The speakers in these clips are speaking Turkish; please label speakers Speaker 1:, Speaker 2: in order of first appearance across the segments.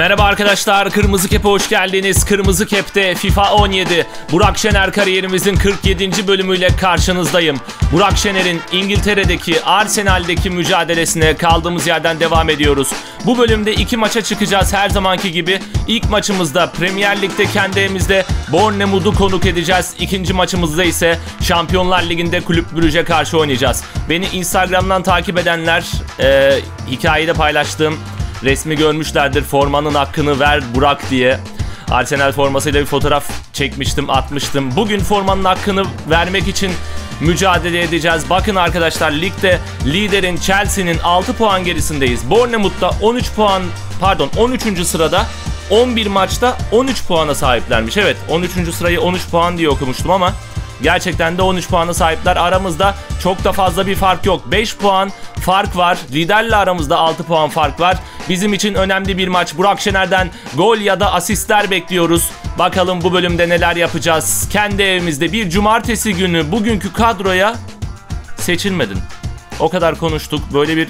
Speaker 1: Merhaba arkadaşlar, Kırmızı Kep'e hoş geldiniz. Kırmızı Kep'te FIFA 17, Burak Şener kariyerimizin 47. bölümüyle karşınızdayım. Burak Şener'in İngiltere'deki Arsenal'deki mücadelesine kaldığımız yerden devam ediyoruz. Bu bölümde iki maça çıkacağız her zamanki gibi. İlk maçımızda Premier Lig'de kendi evimizde Bournemouth'u konuk edeceğiz. İkinci maçımızda ise Şampiyonlar Ligi'nde Kulüp Brugge'e karşı oynayacağız. Beni Instagram'dan takip edenler e, hikayede paylaştığım resmi görmüşlerdir. Formanın hakkını ver Burak diye. Arsenal formasıyla bir fotoğraf çekmiştim, atmıştım. Bugün formanın hakkını vermek için mücadele edeceğiz. Bakın arkadaşlar ligde liderin Chelsea'nin 6 puan gerisindeyiz. Bournemouth'ta 13 puan pardon 13. sırada 11 maçta 13 puana sahiplermiş. Evet 13. sırayı 13 puan diye okumuştum ama Gerçekten de 13 puana sahipler. Aramızda çok da fazla bir fark yok. 5 puan fark var. Liderle aramızda 6 puan fark var. Bizim için önemli bir maç. Burak Şener'den gol ya da asistler bekliyoruz. Bakalım bu bölümde neler yapacağız. Kendi evimizde bir cumartesi günü bugünkü kadroya seçilmedin. O kadar konuştuk. Böyle bir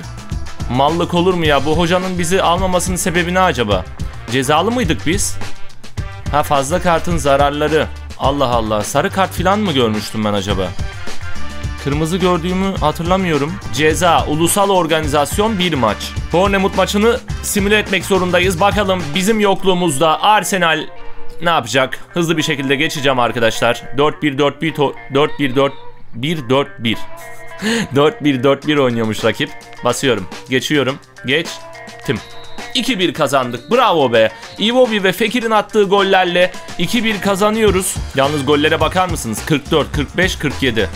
Speaker 1: mallık olur mu ya? Bu hocanın bizi almamasının sebebi ne acaba? Cezalı mıydık biz? Ha fazla kartın zararları. Allah Allah. Sarı kart falan mı görmüştüm ben acaba? Kırmızı gördüğümü hatırlamıyorum. Ceza, ulusal organizasyon bir maç. Bournemouth maçını simüle etmek zorundayız. Bakalım bizim yokluğumuzda Arsenal ne yapacak? Hızlı bir şekilde geçeceğim arkadaşlar. 4-1-4-1 4-1-4 1-4-1 4-1-4-1 oynuyormuş rakip. Basıyorum. Geçiyorum. Geçtim. 2-1 kazandık. Bravo be. Iwobi ve Fekir'in attığı gollerle 2-1 kazanıyoruz. Yalnız gollere bakar mısınız? 44, 45, 47.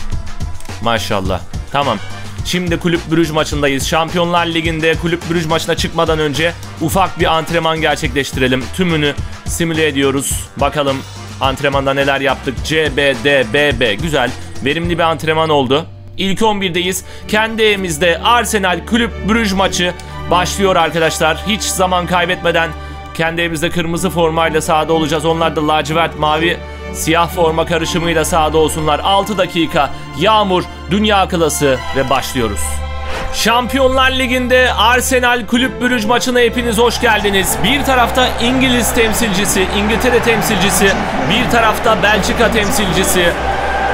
Speaker 1: Maşallah. Tamam. Şimdi Kulüp Brüj maçındayız. Şampiyonlar Ligi'nde Kulüp Brüj maçına çıkmadan önce ufak bir antrenman gerçekleştirelim. Tümünü simüle ediyoruz. Bakalım antrenmanda neler yaptık. C, B, D, B, B. Güzel. Verimli bir antrenman oldu. İlk 11'deyiz. Kendi evimizde Arsenal Kulüp Brüj maçı başlıyor arkadaşlar. Hiç zaman kaybetmeden kendi evimizde kırmızı formayla sahada olacağız. Onlar da lacivert mavi siyah forma karışımıyla sahada olsunlar. 6 dakika yağmur dünya klası ve başlıyoruz. Şampiyonlar Ligi'nde Arsenal Kulüp Brüj maçına hepiniz hoş geldiniz. Bir tarafta İngiliz temsilcisi, İngiltere temsilcisi, bir tarafta Belçika temsilcisi.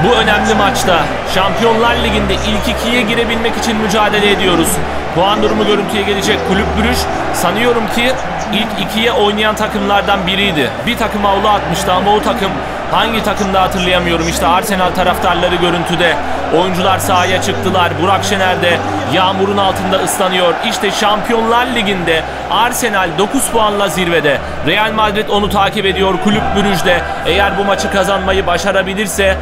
Speaker 1: Bu önemli maçta Şampiyonlar Ligi'nde ilk ikiye girebilmek için mücadele ediyoruz. Puan durumu görüntüye gelecek Kulüp Brüj sanıyorum ki ilk ikiye oynayan takımlardan biriydi. Bir takım avlu atmıştı ama o takım hangi takımda hatırlayamıyorum. İşte Arsenal taraftarları görüntüde. Oyuncular sahaya çıktılar. Burak Şener de yağmurun altında ıslanıyor. İşte Şampiyonlar Ligi'nde Arsenal 9 puanla zirvede. Real Madrid onu takip ediyor Kulüp Brüj'de. Eğer bu maçı kazanmayı başarabilirse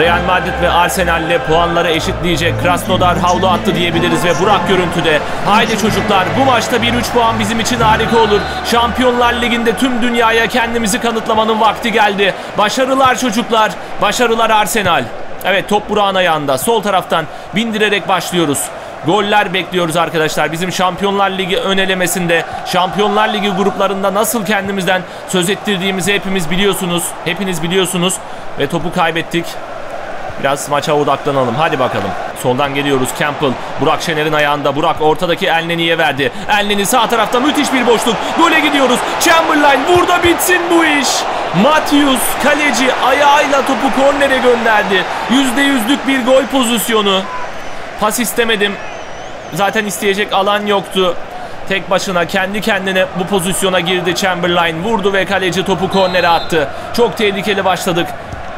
Speaker 1: Real Madrid ve Arsenal'le puanları eşitleyecek. Krasnodar havlu attı diyebiliriz ve Burak görüntüde. Haydi çocuklar bu maçta bir 3 puan bizim için harika olur. Şampiyonlar Ligi'nde tüm dünyaya kendimizi kanıtlamanın vakti geldi. Başarılar çocuklar. Başarılar Arsenal. Evet top Burak'ın ayağında. Sol taraftan bindirerek başlıyoruz. Goller bekliyoruz arkadaşlar. Bizim Şampiyonlar Ligi önelemesinde, Şampiyonlar Ligi gruplarında nasıl kendimizden söz ettirdiğimizi hepimiz biliyorsunuz. Hepiniz biliyorsunuz. Ve topu kaybettik. Biraz maça odaklanalım. Hadi bakalım. Soldan geliyoruz. Campbell. Burak Şener'in ayağında. Burak ortadaki Elneni'ye verdi. Elneni sağ tarafta müthiş bir boşluk. Gole gidiyoruz. Chamberlain burada bitsin bu iş. Matthews kaleci ayağıyla topu kornere gönderdi. %100'lük bir gol pozisyonu. Pas istemedim. Zaten isteyecek alan yoktu. Tek başına kendi kendine bu pozisyona girdi Chamberlain. Vurdu ve kaleci topu kornere attı. Çok tehlikeli başladık.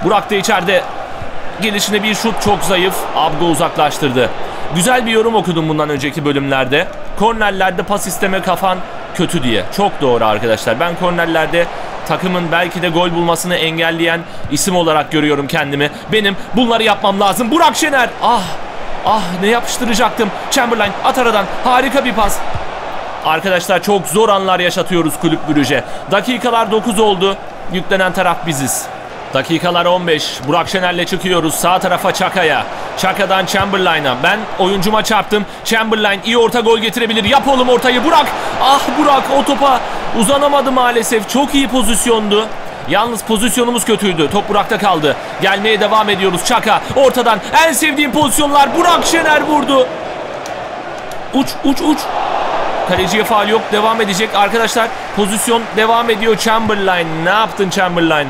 Speaker 1: Burak da içeride gelişine bir şut çok zayıf. Abgo uzaklaştırdı. Güzel bir yorum okudum bundan önceki bölümlerde. Kornerlerde pas isteme kafan kötü diye. Çok doğru arkadaşlar. Ben kornerlerde takımın belki de gol bulmasını engelleyen isim olarak görüyorum kendimi. Benim bunları yapmam lazım. Burak Şener. Ah Ah ne yapıştıracaktım. Chamberlain at aradan. Harika bir pas. Arkadaşlar çok zor anlar yaşatıyoruz kulüp bürüce. Dakikalar 9 oldu. Yüklenen taraf biziz. Dakikalar 15. Burak Şener'le çıkıyoruz. Sağ tarafa Çaka'ya. Çaka'dan Chamberlain'a. Ben oyuncuma çarptım. Chamberlain iyi orta gol getirebilir. Yap oğlum ortayı Burak. Ah Burak o topa uzanamadı maalesef. Çok iyi pozisyondu. Yalnız pozisyonumuz kötüydü. Top Burak'ta kaldı. Gelmeye devam ediyoruz. Çaka ortadan en sevdiğim pozisyonlar. Burak Şener vurdu. Uç uç uç. Kaleciye faal yok. Devam edecek. Arkadaşlar pozisyon devam ediyor. Chamberlain. Ne yaptın Chamberlain?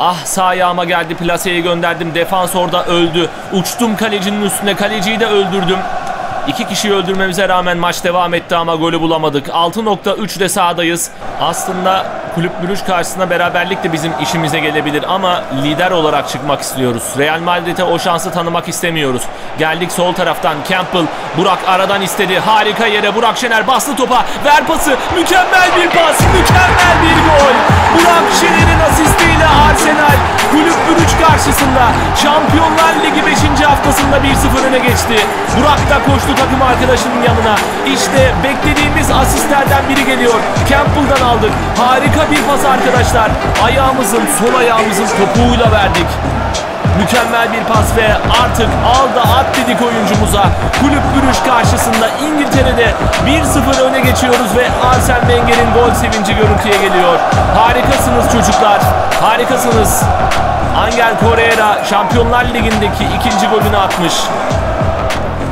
Speaker 1: Ah sağ ayağıma geldi. Plaseye gönderdim. Defans orada öldü. Uçtum kalecinin üstüne. Kaleciyi de öldürdüm. İki kişiyi öldürmemize rağmen maç devam etti ama golü bulamadık. 6.3'de sahadayız. Aslında kulüp bürüş karşısında beraberlik de bizim işimize gelebilir ama lider olarak çıkmak istiyoruz. Real Madrid'e o şansı tanımak istemiyoruz. Geldik sol taraftan Campbell. Burak aradan istedi. Harika yere Burak Şener bastı topa. Ver pası. Mükemmel bir pas. Mükemmel bir gol. Burak Şener'in asistiyle Arsenal kulüp bürüç karşısında Şampiyonlar Ligi 5. haftasında 1-0 öne geçti. Burak da koştu takım arkadaşının yanına. İşte beklediğimiz asistlerden biri geliyor. Campbell'dan aldık. Harika bir pas arkadaşlar. Ayağımızın, sol ayağımızın topuğuyla verdik. Mükemmel bir pas ve artık al da at dedik oyuncumuza. Kulüp bürüş karşısında İngiltere'de 1-0 öne geçiyoruz ve Arsene Wenger'in gol sevinci görüntüye geliyor. Harikasınız çocuklar. Harikasınız. Angel Correa Şampiyonlar Ligi'ndeki ikinci golünü atmış.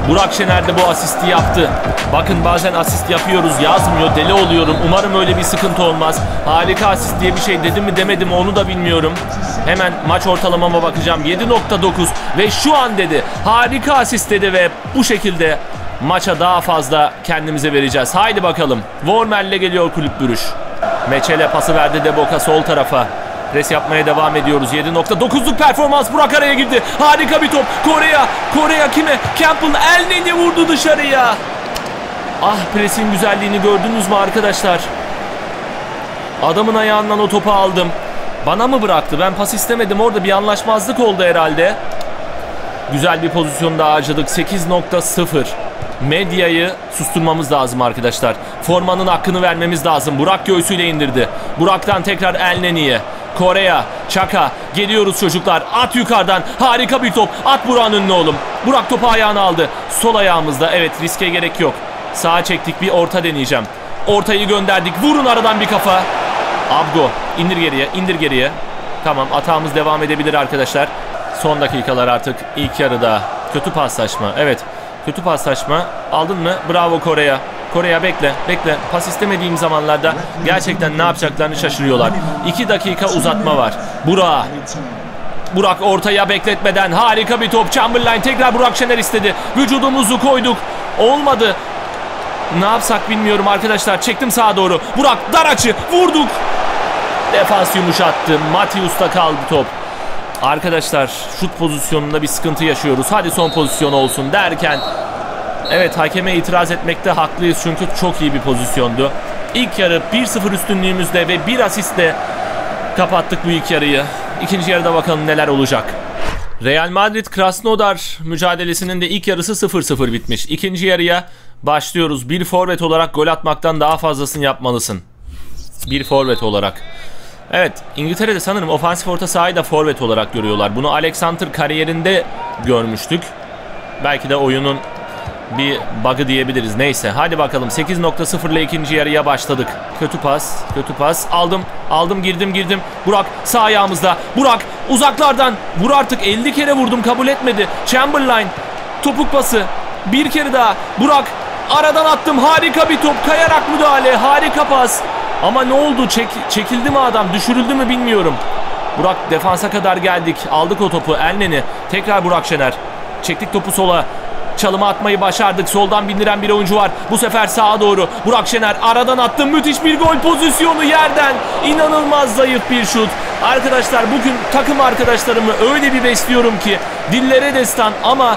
Speaker 1: Burak Şener de bu asisti yaptı. Bakın bazen asist yapıyoruz yazmıyor deli oluyorum. Umarım öyle bir sıkıntı olmaz. Harika asist diye bir şey dedim mi demedim onu da bilmiyorum. Hemen maç ortalamama bakacağım. 7.9 ve şu an dedi harika asist dedi ve bu şekilde maça daha fazla kendimize vereceğiz. Haydi bakalım. Vormel'le geliyor kulüp bürüş. Meçele pası verdi de Boka sol tarafa. Pres yapmaya devam ediyoruz. 7.9'luk performans Burak araya girdi. Harika bir top. Kore'ye. Kore'ye kime? Campbell Elneni vurdu dışarıya. Ah presin güzelliğini gördünüz mü arkadaşlar? Adamın ayağından o topu aldım. Bana mı bıraktı? Ben pas istemedim. Orada bir anlaşmazlık oldu herhalde. Güzel bir pozisyon daha harcadık. 8.0. Medyayı susturmamız lazım arkadaşlar. Formanın hakkını vermemiz lazım. Burak göğsüyle indirdi. Burak'tan tekrar Elneni'ye. Korea, Çaka. Geliyoruz çocuklar. At yukarıdan. Harika bir top. At Burak'ın önüne oğlum. Burak topu ayağına aldı. Sol ayağımızda. Evet riske gerek yok. Sağa çektik bir orta deneyeceğim. Ortayı gönderdik. Vurun aradan bir kafa. Abgo indir geriye indir geriye. Tamam atağımız devam edebilir arkadaşlar. Son dakikalar artık ilk yarıda. Kötü paslaşma evet. Kötü paslaşma. Aldın mı? Bravo Kore'ye. Kore'ye bekle bekle. Pas istemediğim zamanlarda gerçekten ne yapacaklarını şaşırıyorlar. 2 dakika uzatma var. Burak. Burak ortaya bekletmeden harika bir top. Chamberlain tekrar Burak Şener istedi. Vücudumuzu koyduk. Olmadı. Ne yapsak bilmiyorum arkadaşlar. Çektim sağa doğru. Burak dar açı. Vurduk. Defans yumuşattı. Matius'ta kaldı top. Arkadaşlar şut pozisyonunda bir sıkıntı yaşıyoruz. Hadi son pozisyon olsun derken Evet hakeme itiraz etmekte haklıyız çünkü çok iyi bir pozisyondu. İlk yarı 1-0 üstünlüğümüzde ve bir asistle kapattık bu ilk yarıyı. İkinci yarıda bakalım neler olacak. Real Madrid Krasnodar mücadelesinin de ilk yarısı 0-0 bitmiş. İkinci yarıya başlıyoruz. Bir forvet olarak gol atmaktan daha fazlasını yapmalısın. Bir forvet olarak. Evet İngiltere'de sanırım ofansif orta sahayı da forvet olarak görüyorlar. Bunu Alexander kariyerinde görmüştük. Belki de oyunun bir bug'ı diyebiliriz. Neyse hadi bakalım 8.0 ile ikinci yarıya başladık. Kötü pas, kötü pas. Aldım, aldım, girdim, girdim. Burak sağ ayağımızda. Burak uzaklardan. Vur artık 50 kere vurdum kabul etmedi. Chamberlain topuk pası. Bir kere daha. Burak aradan attım. Harika bir top. Kayarak müdahale. Harika pas. Ama ne oldu? Çek, çekildi mi adam? Düşürüldü mü bilmiyorum. Burak defansa kadar geldik. Aldık o topu. Elneni. Tekrar Burak Şener. Çektik topu sola. Çalıma atmayı başardık. Soldan bindiren bir oyuncu var. Bu sefer sağa doğru. Burak Şener aradan attı. Müthiş bir gol pozisyonu yerden. İnanılmaz zayıf bir şut. Arkadaşlar bugün takım arkadaşlarımı öyle bir besliyorum ki dillere destan ama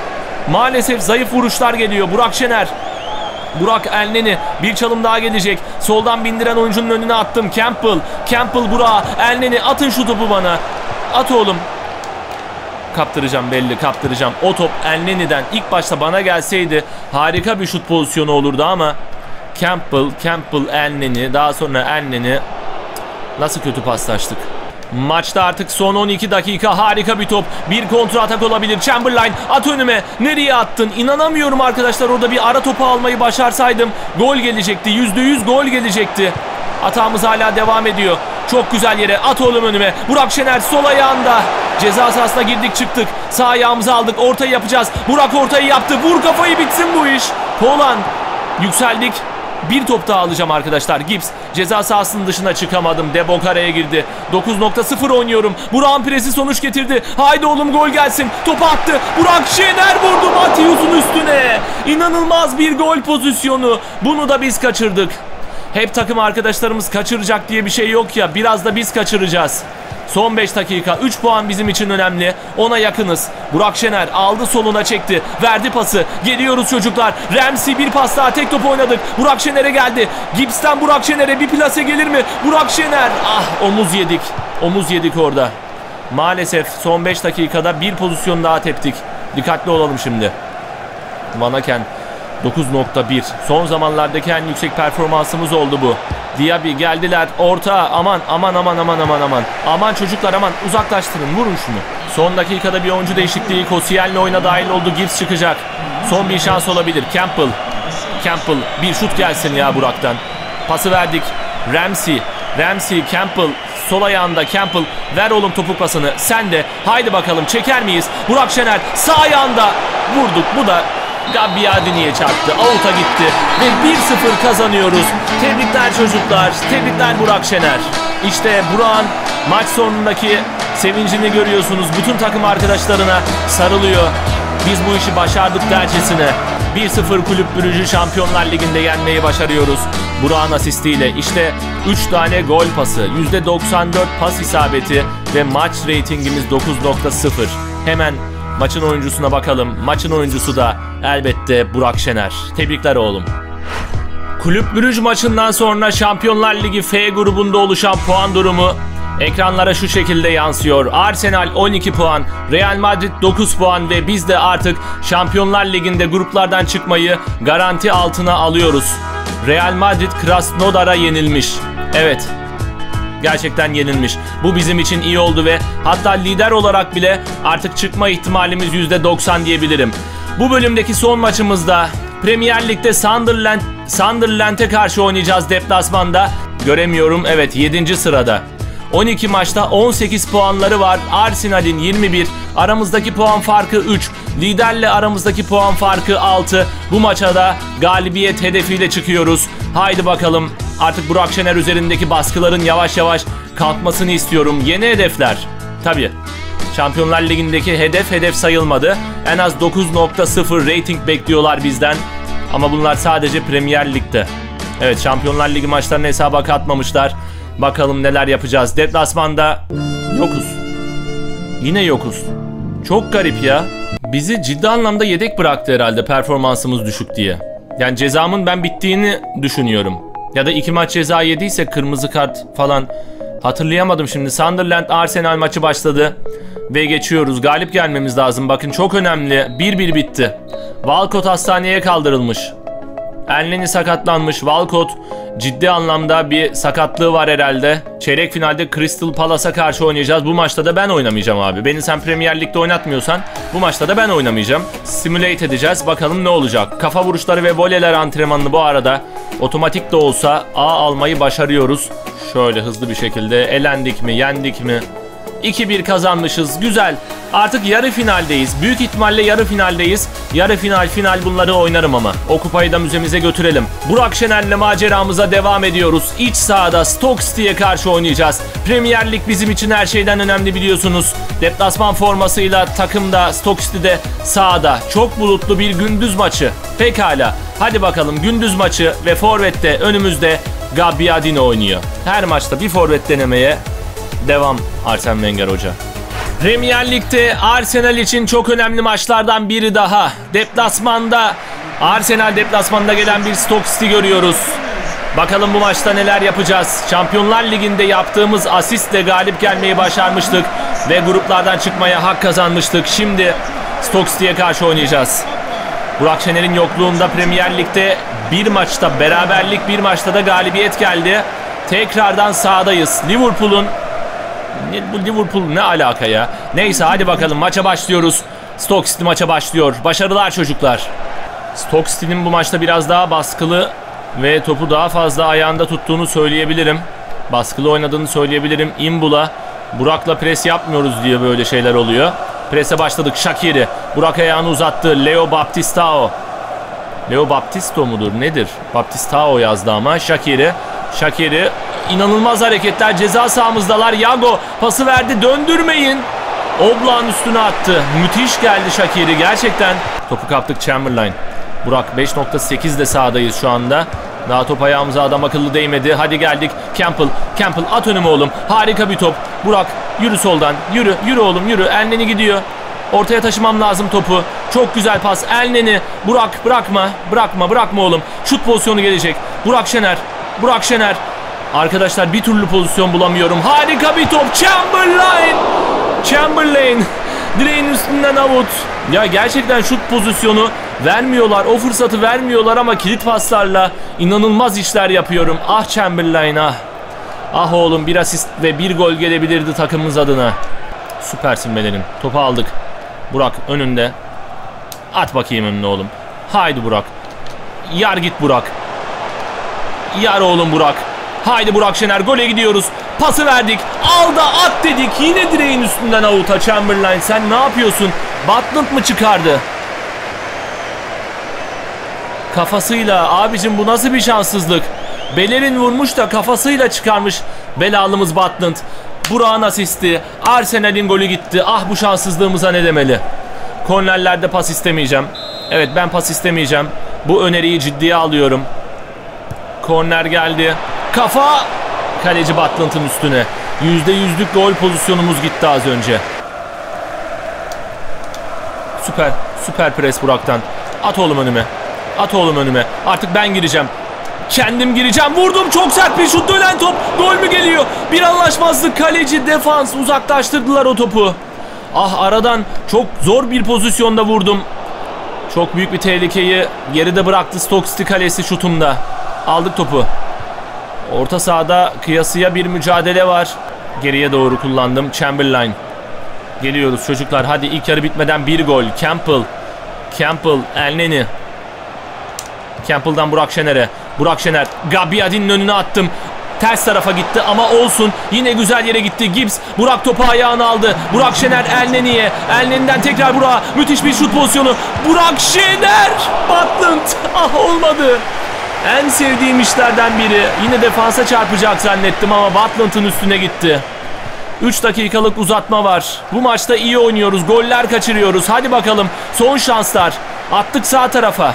Speaker 1: maalesef zayıf vuruşlar geliyor. Burak Şener Burak Elneni bir çalım daha gelecek. Soldan bindiren oyuncunun önüne attım. Campbell. Campbell Burak. Elneni atın şu topu bana. At oğlum. Kaptıracağım belli kaptıracağım. O top Elneni'den ilk başta bana gelseydi harika bir şut pozisyonu olurdu ama Campbell, Campbell Elneni daha sonra Elneni nasıl kötü paslaştık. Maçta artık son 12 dakika harika bir top. Bir kontra atak olabilir. Chamberlain at önüme. Nereye attın? İnanamıyorum arkadaşlar. Orada bir ara topu almayı başarsaydım gol gelecekti. %100 gol gelecekti. Atağımız hala devam ediyor. Çok güzel yere at oğlum önüme. Burak Şener sol ayağında. Ceza sahasına girdik çıktık. Sağ ayağımızı aldık. Ortayı yapacağız. Burak ortayı yaptı. Vur kafayı bitsin bu iş. Polan. Yükseldik. Bir top daha alacağım arkadaşlar. Gibbs ceza sahasının dışına çıkamadım. Debok araya girdi. 9.0 oynuyorum. Burak'ın presi sonuç getirdi. Haydi oğlum gol gelsin. Topu attı. Burak Şener vurdu Matius'un üstüne. İnanılmaz bir gol pozisyonu. Bunu da biz kaçırdık. Hep takım arkadaşlarımız kaçıracak diye bir şey yok ya. Biraz da biz kaçıracağız. Son 5 dakika 3 puan bizim için önemli. Ona yakınız. Burak Şener aldı soluna çekti. Verdi pası. Geliyoruz çocuklar. Ramsey bir pas daha tek top oynadık. Burak Şener'e geldi. Gips'ten Burak Şener'e bir plase gelir mi? Burak Şener. Ah omuz yedik. Omuz yedik orada. Maalesef son 5 dakikada bir pozisyon daha teptik. Dikkatli olalım şimdi. Manaken 9.1. Son zamanlardaki en yüksek performansımız oldu bu. Diaby geldiler. Orta. Aman aman aman aman aman aman. Aman çocuklar aman uzaklaştırın. Vurun şunu. Son dakikada bir oyuncu değişikliği. Koscielny oyuna dahil oldu. Gibbs çıkacak. Son bir şans olabilir. Campbell. Campbell bir şut gelsin ya Burak'tan. Pası verdik. Ramsey. Ramsey, Campbell, sol ayağında Campbell. Ver oğlum topuk pasını. Sen de. Haydi bakalım çeker miyiz? Burak Şener sağ ayağında. Vurduk. Bu da Gabbiadini'ye çarptı. Out'a gitti. Ve 1-0 kazanıyoruz. Tebrikler çocuklar. Tebrikler Burak Şener. İşte Burak'ın maç sonundaki sevincini görüyorsunuz. Bütün takım arkadaşlarına sarılıyor. Biz bu işi başardık dercesine. 1-0 kulüp bürücü Şampiyonlar Ligi'nde yenmeyi başarıyoruz. Burak'ın asistiyle işte 3 tane gol pası, %94 pas isabeti ve maç reytingimiz 9.0. Hemen maçın oyuncusuna bakalım. Maçın oyuncusu da elbette Burak Şener. Tebrikler oğlum. Kulüp Brüj maçından sonra Şampiyonlar Ligi F grubunda oluşan puan durumu ekranlara şu şekilde yansıyor. Arsenal 12 puan, Real Madrid 9 puan ve biz de artık Şampiyonlar Ligi'nde gruplardan çıkmayı garanti altına alıyoruz. Real Madrid Krasnodar'a yenilmiş. Evet, gerçekten yenilmiş. Bu bizim için iyi oldu ve hatta lider olarak bile artık çıkma ihtimalimiz %90 diyebilirim. Bu bölümdeki son maçımızda Premier Lig'de Sunderland Sunderland'e karşı oynayacağız deplasmanda. Göremiyorum. Evet 7. sırada. 12 maçta 18 puanları var. Arsenal'in 21. Aramızdaki puan farkı 3. Liderle aramızdaki puan farkı 6. Bu maça da galibiyet hedefiyle çıkıyoruz. Haydi bakalım. Artık Burak Şener üzerindeki baskıların yavaş yavaş kalkmasını istiyorum. Yeni hedefler. Tabii. Şampiyonlar Ligi'ndeki hedef hedef sayılmadı. En az 9.0 rating bekliyorlar bizden. Ama bunlar sadece Premier Lig'de. Evet Şampiyonlar Ligi maçlarını hesaba katmamışlar. Bakalım neler yapacağız. Deplasmanda yokuz. Yine yokuz. Çok garip ya. Bizi ciddi anlamda yedek bıraktı herhalde performansımız düşük diye. Yani cezamın ben bittiğini düşünüyorum. Ya da iki maç ceza yediyse kırmızı kart falan hatırlayamadım şimdi. Sunderland Arsenal maçı başladı ve geçiyoruz. Galip gelmemiz lazım. Bakın çok önemli. 1-1 bitti. Walcott hastaneye kaldırılmış. Elneni sakatlanmış. Walcott ciddi anlamda bir sakatlığı var herhalde. Çeyrek finalde Crystal Palace'a karşı oynayacağız. Bu maçta da ben oynamayacağım abi. Beni sen Premier Lig'de oynatmıyorsan bu maçta da ben oynamayacağım. Simulate edeceğiz. Bakalım ne olacak. Kafa vuruşları ve voleler antrenmanını bu arada otomatik de olsa A almayı başarıyoruz. Şöyle hızlı bir şekilde elendik mi, yendik mi? 2-1 kazanmışız. Güzel. Artık yarı finaldeyiz. Büyük ihtimalle yarı finaldeyiz. Yarı final, final bunları oynarım ama. O kupayı da müzemize götürelim. Burak Şener'le maceramıza devam ediyoruz. İç sahada Stoke City'ye karşı oynayacağız. Premier Lig bizim için her şeyden önemli biliyorsunuz. Deplasman formasıyla takımda Stoke City'de sahada. Çok bulutlu bir gündüz maçı. Pekala. Hadi bakalım gündüz maçı ve forvette önümüzde Gabbiadini oynuyor. Her maçta bir forvet denemeye devam Arsene Wenger Hoca. Premier Lig'de Arsenal için çok önemli maçlardan biri daha. Deplasmanda Arsenal deplasmanda gelen bir Stoke City görüyoruz. Bakalım bu maçta neler yapacağız. Şampiyonlar Ligi'nde yaptığımız asistle galip gelmeyi başarmıştık ve gruplardan çıkmaya hak kazanmıştık. Şimdi Stoke City'ye karşı oynayacağız. Burak Şener'in yokluğunda Premier Lig'de bir maçta beraberlik bir maçta da galibiyet geldi. Tekrardan sahadayız. Liverpool'un bu Liverpool ne alaka ya? Neyse hadi bakalım maça başlıyoruz. Stoke City maça başlıyor. Başarılar çocuklar. Stoke City'nin bu maçta biraz daha baskılı ve topu daha fazla ayağında tuttuğunu söyleyebilirim. Baskılı oynadığını söyleyebilirim. Imbula Burak'la pres yapmıyoruz diye böyle şeyler oluyor. Prese başladık. Shakiri. Burak ayağını uzattı. Leo Baptistao. Leo Baptisto mudur nedir? Baptistao yazdı ama Shakiri. Shakiri inanılmaz hareketler ceza sahamızdalar. Yago pası verdi döndürmeyin. Oblak'ın üstüne attı. Müthiş geldi Shakiri gerçekten. Topu kaptık Chamberlain. Burak 5.8 de sahadayız şu anda. Daha top ayağımıza adam akıllı değmedi. Hadi geldik. Campbell. Campbell at önüme oğlum. Harika bir top. Burak yürü soldan. Yürü. Yürü oğlum yürü. Elneni gidiyor. Ortaya taşımam lazım topu. Çok güzel pas. Elneni. Burak bırakma. Bırakma bırakma oğlum. Şut pozisyonu gelecek. Burak Şener. Burak Şener. Arkadaşlar bir türlü pozisyon bulamıyorum. Harika bir top. Chamberlain. Chamberlain. Direğin üstünden avut. Ya gerçekten şut pozisyonu vermiyorlar. O fırsatı vermiyorlar ama kilit paslarla inanılmaz işler yapıyorum. Ah Chamberlain ah. Ah oğlum bir asist ve bir gol gelebilirdi takımımız adına. Süpersin Belen'im. Topu aldık. Burak önünde. At bakayım önüne oğlum. Haydi Burak. Yar git Burak. Yar oğlum Burak. Haydi Burak Şener gole gidiyoruz. Pası verdik. Al da at dedik. Yine direğin üstünden avuta Chamberlain. Sen ne yapıyorsun? Butland mı çıkardı? Kafasıyla abicim bu nasıl bir şanssızlık? Belerin vurmuş da kafasıyla çıkarmış belalımız Butland. Burak'ın asisti. Arsenal'in golü gitti. Ah bu şanssızlığımıza ne demeli? Kornerlerde pas istemeyeceğim. Evet ben pas istemeyeceğim. Bu öneriyi ciddiye alıyorum. Korner geldi. Kafa kaleci Butland'ın üstüne. %100'lük gol pozisyonumuz gitti az önce. Süper. Süper pres Burak'tan. At oğlum önüme. At oğlum önüme. Artık ben gireceğim. Kendim gireceğim. Vurdum. Çok sert bir şut. Dönen top. Gol mü geliyor? Bir anlaşmazlık. Kaleci, defans uzaklaştırdılar o topu. Ah aradan çok zor bir pozisyonda vurdum. Çok büyük bir tehlikeyi geride bıraktı Stoke City kalesi şutumda. Aldık topu. Orta sahada kıyasıya bir mücadele var. Geriye doğru kullandım. Chamberlain. Geliyoruz çocuklar. Hadi ilk yarı bitmeden bir gol. Campbell. Campbell. Elneni. Campbell'dan Burak Şener'e. Burak Şener. Gabbiadin'in önüne attım. Ters tarafa gitti ama olsun. Yine güzel yere gitti. Gibbs. Burak topu ayağına aldı. Burak Şener Elneni'ye. Elneni'den tekrar Burak'a. Müthiş bir şut pozisyonu. Burak Şener. Butland. Ah olmadı. En sevdiğim işlerden biri. Yine defansa çarpacak zannettim ama Butland'ın üstüne gitti. 3 dakikalık uzatma var. Bu maçta iyi oynuyoruz. Goller kaçırıyoruz. Hadi bakalım. Son şanslar. Attık sağ tarafa.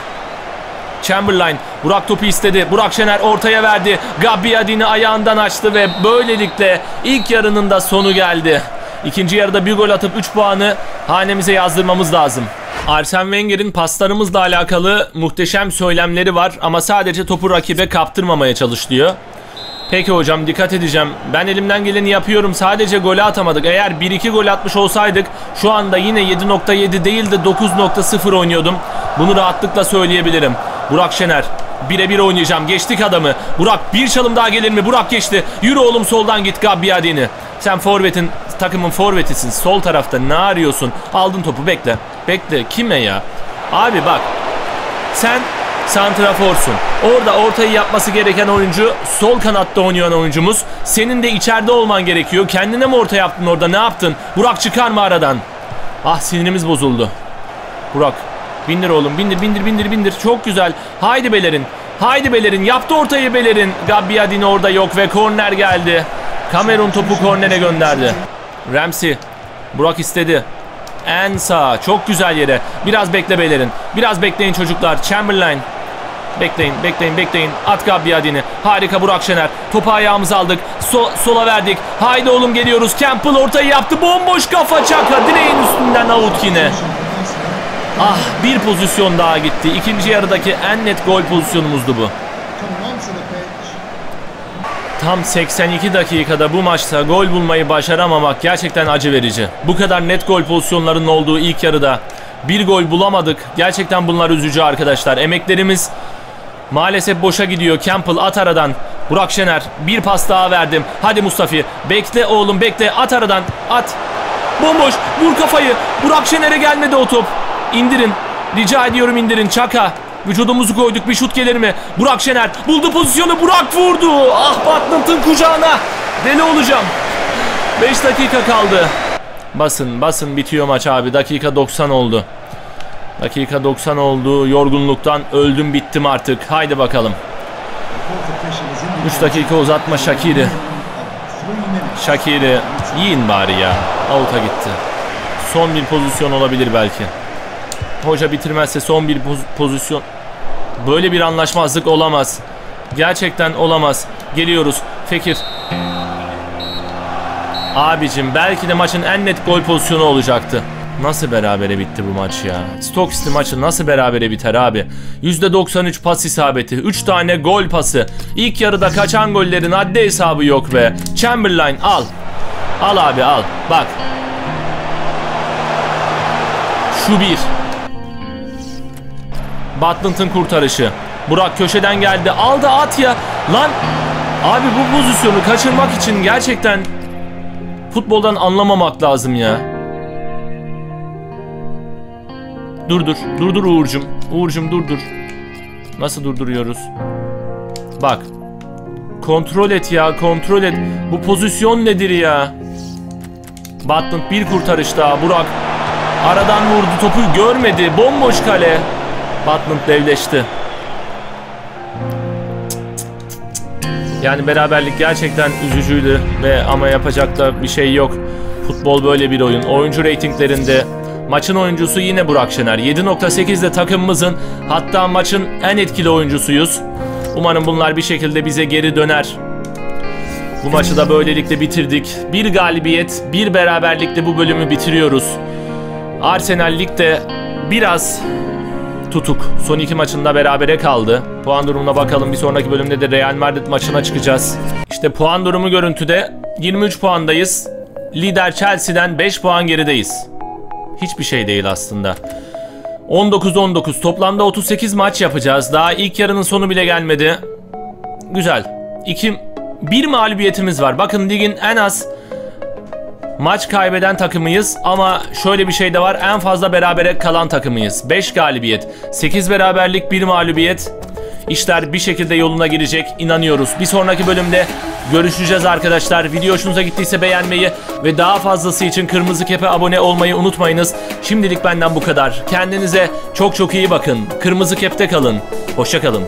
Speaker 1: Chamberlain Burak topu istedi. Burak Şener ortaya verdi. Gabbiadini ayağından açtı ve böylelikle ilk yarının da sonu geldi. İkinci yarıda bir gol atıp 3 puanı hanemize yazdırmamız lazım. Arsene Wenger'in paslarımızla alakalı muhteşem söylemleri var ama sadece topu rakibe kaptırmamaya çalışıyor. Peki hocam dikkat edeceğim. Ben elimden geleni yapıyorum. Sadece golü atamadık. Eğer 1-2 gol atmış olsaydık şu anda yine 7.7 değil de 9.0 oynuyordum. Bunu rahatlıkla söyleyebilirim. Burak Şener birebir oynayacağım. Geçtik adamı. Burak bir çalım daha gelir mi? Burak geçti. Yürü oğlum soldan git Gabbiadini. Sen forvetin takımın forvetisin. Sol tarafta ne arıyorsun? Aldın topu bekle. Bekle. Kime ya? Abi bak. Sen santraforsun. Orada ortayı yapması gereken oyuncu sol kanatta oynayan oyuncumuz. Senin de içeride olman gerekiyor. Kendine mi orta yaptın orada? Ne yaptın? Burak çıkar mı aradan? Ah sinirimiz bozuldu. Burak bindir oğlum bindir bindir bindir bindir. Çok güzel. Haydi Belerin. Haydi Belerin. Yaptı ortayı Belerin. Gabbiadini orada yok ve korner geldi. Kamerun topu kornere gönderdi. Ramsey. Burak istedi. En sağ. Çok güzel yere. Biraz bekle Belerin. Biraz bekleyin çocuklar. Chamberlain. Bekleyin, bekleyin, bekleyin. At Gabbiadini. Harika Burak Şener. Topu ayağımıza aldık. So sola verdik. Haydi oğlum geliyoruz. Campbell ortayı yaptı. Bomboş kafa çaka. Direğin üstünden out. Ah bir pozisyon daha gitti. İkinci yarıdaki en net gol pozisyonumuzdu bu. Tam 82 dakikada bu maçta gol bulmayı başaramamak gerçekten acı verici. Bu kadar net gol pozisyonlarının olduğu ilk yarıda bir gol bulamadık. Gerçekten bunlar üzücü arkadaşlar. Emeklerimiz maalesef boşa gidiyor. Campbell at aradan. Burak Şener bir pas daha verdim. Hadi Mustafi bekle oğlum bekle at aradan at. Bomboş vur kafayı. Burak Şener'e gelmedi o top. İndirin. Rica ediyorum indirin Çaka. Vücudumuzu koyduk bir şut gelir mi? Burak Şener buldu pozisyonu Burak vurdu. Ah Batnant'ın kucağına. Deli olacağım. 5 dakika kaldı. Basın basın bitiyor maç abi. Dakika 90 oldu. Dakika 90 oldu. Yorgunluktan öldüm bittim artık. Haydi bakalım. 3 dakika uzatma Şakiri. Şakiri yiyin bari ya. Out'a gitti. Son bir pozisyon olabilir belki. Hoca bitirmezse son bir poz- pozisyon. Böyle bir anlaşmazlık olamaz. Gerçekten olamaz. Geliyoruz. Fekir. Abicim belki de maçın en net gol pozisyonu olacaktı. Nasıl berabere bitti bu maç ya? Stoke City maçı nasıl berabere biter abi? %93 pas isabeti, 3 tane gol pası. İlk yarıda kaçan gollerin haddi hesabı yok be. Chamberlain al. Al abi al. Bak. Şu bir. Butland'ın kurtarışı. Burak köşeden geldi. Aldı at ya. Lan. Abi bu pozisyonu kaçırmak için gerçekten futboldan anlamamak lazım ya. Durdur. Durdur Uğur'cum. Uğur'cum durdur. Nasıl durduruyoruz? Bak. Kontrol et ya kontrol et. Bu pozisyon nedir ya? Butland bir kurtarış daha. Burak aradan vurdu topu görmedi. Bomboş kale. Butland devleşti. Yani beraberlik gerçekten üzücüydü ve ama yapacak da bir şey yok. Futbol böyle bir oyun. Oyuncu reytinglerinde maçın oyuncusu yine Burak Şener. 7.8'de takımımızın hatta maçın en etkili oyuncusuyuz. Umarım bunlar bir şekilde bize geri döner. Bu maçı da böylelikle bitirdik. Bir galibiyet, bir beraberlikle bu bölümü bitiriyoruz. Arsenal ligde biraz tutuk. Son iki maçında berabere kaldı. Puan durumuna bakalım. Bir sonraki bölümde de Real Madrid maçına çıkacağız. İşte puan durumu görüntüde 23 puandayız. Lider Chelsea'den 5 puan gerideyiz. Hiçbir şey değil aslında. 19-19 toplamda 38 maç yapacağız. Daha ilk yarının sonu bile gelmedi. Güzel. İki, bir mağlubiyetimiz var. Bakın ligin en az Maç kaybeden takımıyız ama şöyle bir şey de var. En fazla berabere kalan takımıyız. 5 galibiyet, 8 beraberlik, 1 mağlubiyet. İşler bir şekilde yoluna girecek inanıyoruz. Bir sonraki bölümde görüşeceğiz arkadaşlar. Video hoşunuza gittiyse beğenmeyi ve daha fazlası için Kırmızı Kepe abone olmayı unutmayınız. Şimdilik benden bu kadar. Kendinize çok çok iyi bakın. Kırmızı Kep'te kalın. Hoşça kalın.